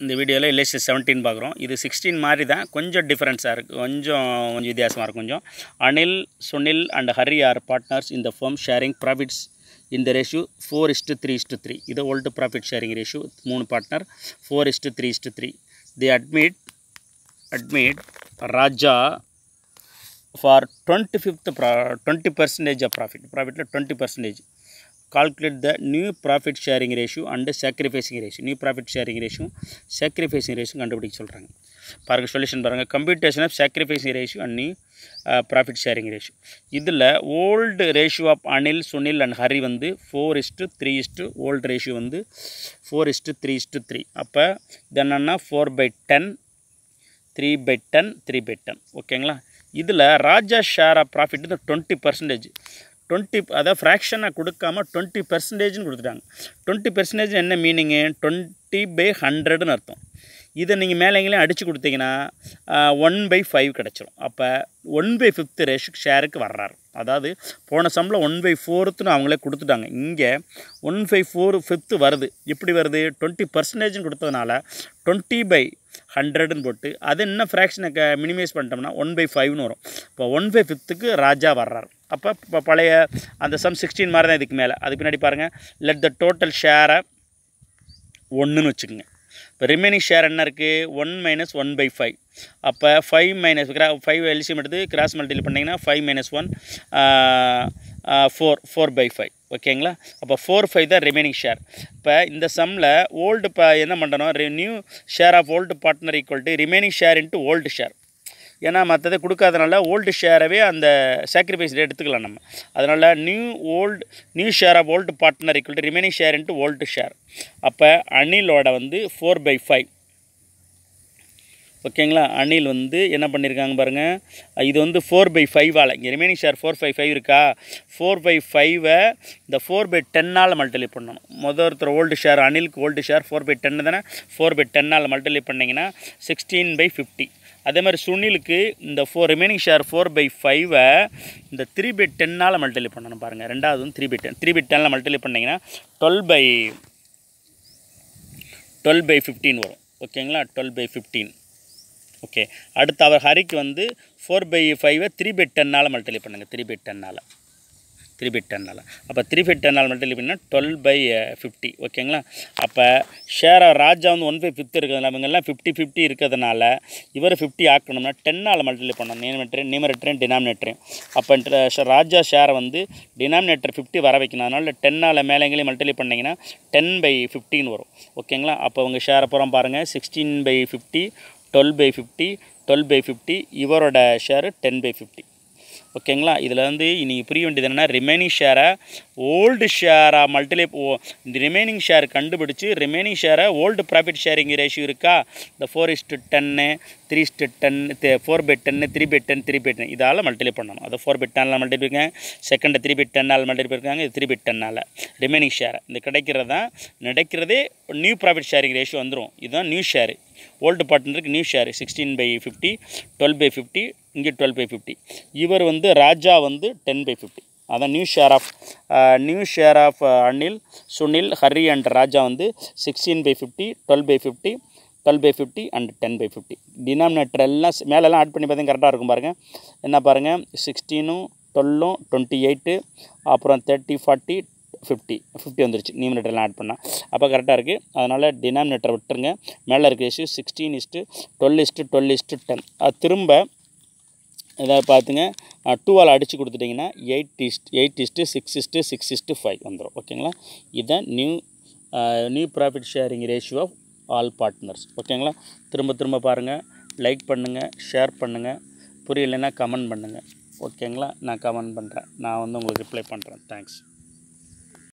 இந்த வீடியோவில் LSS seventeen பார்க்குறோம். இது சிக்ஸ்டீன் மாதிரி தான் கொஞ்சம் டிஃப்ரென்ஸாக இருக்குது கொஞ்சம் கொஞ்சம் வித்தியாசமாக இருக்கும் கொஞ்சம் Anil Sunil and Hari are partners இந்த ஃபோம் ஷேரிங் ப்ராஃபிட்ஸ் இந்த ratio four is to three is to three இது ஓல்டு ப்ராஃபிட் ஷேரிங் ரேஷியோ மூணு partner four is to three is to three the admit admit Raja for twenty fifth ப்ரா twenty percentage of profit ப்ராஃபிட்டில் twenty percentage calculate the new profit sharing ratio and sacrificing ratio. New profit sharing ratio sacrificing ratio கண்டுபிடிக்க சொல்கிறாங்க பாருங்கள் solution பாருங்கள் computation of sacrificing ratio and new profit sharing ratio இதில் old ratio of Anil Sunil and Hari வந்து four is to three is to old ratio வந்து four is to three is to three அப்போ இது என்னென்னா four by ten three by ten three by ten ஓகேங்களா இதில் Raja share of profit வந்து twenty percentage twenty அதாவது ஃப்ராக்ஷனை கொடுக்காம டுவெண்ட்டி பெர்சன்டேஜ்னு கொடுத்துட்டாங்க. டுவெண்ட்டி பெர்சன்டேஜ் என்ன மீனிங்கு டுவெண்ட்டி பை ஹண்ட்ரடுன்னு அர்த்தம். இதை நீங்கள் மேலேங்களையும் அடித்து கொடுத்தீங்கன்னா ஒன் பை ஃபைவ் கிடச்சிரும். அப்போ ஒன் பை ஃபிஃப்த்து ரேஷு ஷேருக்கு வர்றாரு. அதாவது போன சம்பளம் ஒன் பை ஃபோர்த்துன்னு அவங்களே கொடுத்துட்டாங்க. இங்கே ஒன் பை ஃபோர் ஃபிஃப்த்து வருது. எப்படி வருது? டுவெண்ட்டி பர்சன்டேஜ்னு கொடுத்ததுனால டுவெண்ட்டி பை ஹண்ட்ரடுன்னு போட்டு அது என்ன ஃப்ராக்ஷனை க மினிமைஸ் பண்ணிட்டோம்னா ஒன் பை ஃபைவ்னு வரும். இப்போ ஒன் பை ஃபிஃப்த்துக்கு ராஜா வர்றாரு. அப்போ இப்போ பழைய அந்த சம் சிக்ஸ்டீன் மாதிரி தான் இதுக்கு மேலே. அதுக்கு பின்னாடி பாருங்கள் லெட் த டோட்டல் ஷேரை ஒன்றுன்னு வச்சுக்கோங்க. இப்போ ரிமைனிங் ஷேர் என்ன இருக்குது one minus one by five அப்போ ஃபைவ் மைனஸ் கிரா ஃபைவ் எல்சியம் எடுத்து கிராஸ் மல்டிபிள் பண்ணிங்கன்னா five minus one four four by five ஓகேங்களா அப்போ ஃபோர் ஃபைவ் தான் ரிமைனிங் ஷேர் இப்போ இந்த சம்மில் ஓல்டு இப்போ என்ன பண்ணுறோம் new share of old partner equal to remaining share into old share ஏன்னா மற்றதை கொடுக்காதனால ஓல்டு ஷேரவே அந்த சாக்ரிஃபைஸ் எடுத்துக்கலாம் நம்ம. அதனால் new old new share of old partner equal to remaining share into old share அப்போ அணிலோட வந்து ஃபோர் பை ஃபைவ் ஓகேங்களா அணில் வந்து என்ன பண்ணியிருக்காங்க பாருங்கள் இது வந்து ஃபோர் பை ஃபைவால் இங்கே remaining share four by five இருக்கா? ஃபோர் பை ஃபைவை இந்த ஃபோர் பை டென்னால் மல்டிப்ளை பண்ணணும். மொதல் ஒருத்தர் ஓல்டு ஷேர் அணிலுக்கு ஓல்டு ஷேர் ஃபோர் பை டென்னு தானே? ஃபோர் பை டென்னால் மல்டிப்ளை பண்ணிங்கன்னா சிக்ஸ்டீன் பை ஃபிஃப்டி அதே மாதிரி சுனிலுக்கு இந்த four remaining share four by ஃபைவை இந்த த்ரீ பை டென்னால் மல்டிப்ளை பண்ணணும் பாருங்கள் ரெண்டாவது வந்து three by ten three by டென்னில் மல்டிப்ளை பண்ணிங்கன்னா twelve by twelve by fifteen வரும். ஓகேங்களா டுவெல் பை ஃபிஃப்டீன் ஓகே அடுத்து அவர் ஹரிக்கு வந்து ஃபோர் பை ஃபைவை த்ரீ பை டென்னால் மல்டிப்ளை பண்ணுங்கள் த்ரீ பை டென்னால் த்ரீ பை டென்னால் அப்போ த்ரீ பை டென்னால் மல்டிப்ளை அப்படின்னா டுவெல் பை ஃபிஃப்டி ஓகேங்களா அப்போ ஷேர் ராஜா வந்து ஒன் பை ஃபிஃப்த் இருக்கிறதுனால இவங்கெல்லாம் ஃபிஃப்டி ஃபிஃப்டி இருக்கிறதுனால இவர் ஃபிஃப்டி ஆக்கணும்னா டென்னால் மல்டிப்ளை பண்ணணும் நியூமரேட்டர் நியூமரேட்டரையும் டினாமினேட்டரையும் அப்போ ராஜா ஷேரை வந்து டினாமினேட்டர் ஃபிஃப்டி வர வைக்கணும் அதனால் டென்னால் மேலேங்களையும் மல்டிப்ளை பண்ணிங்கன்னா டென் பை ஃபிஃப்டின்னு வரும். ஓகேங்களா அப்போ உங்கள் ஷேரை போகிறோம் பாருங்கள் sixteen by fifty twelve by fifty twelve by fifty இவரோட ஷேரு டென் பை ஃபிஃப்டி ஓகேங்களா? இதில் வந்து இன்றைக்கி புரிய வேண்டியது என்னென்னா ரிமைனிங் ஷேரை ஓல்டு ஷேராக மல்டிலே இந்த ரிமைனிங் ஷேர் கண்டுபிடிச்சி ரிமைனிங் ஷேரை ஓல்டு ப்ராஃபிட் ஷேரிங் ரேஷியோ இருக்கா? இந்த four is to ten three is to ten four by ten three by ten three by ten இதால் மல்டிலே பண்ணணும். அதை ஃபோர் பை டென்னால் மல்டிப்ளை இருக்காங்க செகண்ட் த்ரீ பை டென்னால் மல்டிப்ளை இருக்காங்க இது த்ரீ பை டென்னால் ரிமைனிங் ஷேரை இந்த கிடைக்கிறது தான் நடக்கிறதே நியூ ப்ராஃபிட் ஷேரிங் ரேஷியோ வந்துடும் இதுதான் new share old பார்ட்னருக்கு new share sixteen by fifty twelve by fifty இங்கே டுவெல் பை ஃபிஃப்டி. இவர் வந்து ராஜா வந்து டென் பை ஃபிஃப்டி. அதான் new share of new share of Anil Sunil Hari and Raja வந்து sixteen by fifty twelve by fifty twelve by fifty and ten by fifty. Denominator எல்லாம் மேலெல்லாம் add பண்ணி பார்த்தீங்கன்னா கரெக்டாக இருக்கும் பாருங்கள் என்ன பாருங்கள் சிக்ஸ்டீனும் டுவெல்லும் டுவெண்ட்டி எயிட்டு அப்புறம் தேர்ட்டி ஃபார்ட்டி ஃபிஃப்டி ஃபிஃப்டி வந்துருச்சு. நியூமினேட்டர்லாம் ஆட் பண்ணால் அப்போ கரெக்டாக இருக்குது அதனால் டினாமினேட்டர் விட்டுருங்க. மேலே இருக்க issue sixteen is to twelve is to twelve is to ten அது திரும்ப இதை பார்த்துங்க டூவால் அடித்து கொடுத்துட்டிங்கன்னா eight is to eight is to six is to six is to five வந்துடும் ஓகேங்களா? இதுதான் new new profit sharing ratio of all partners ஓகேங்களா? திரும்ப திரும்ப பாருங்கள் லைக் பண்ணுங்கள் ஷேர் பண்ணுங்கள் புரியலைன்னா கமெண்ட் பண்ணுங்கள் ஓகேங்களா? நான் கமெண்ட் பண்ணுறேன் நான் வந்து உங்களுக்கு ரிப்ளை பண்ணுறேன் தேங்க்ஸ்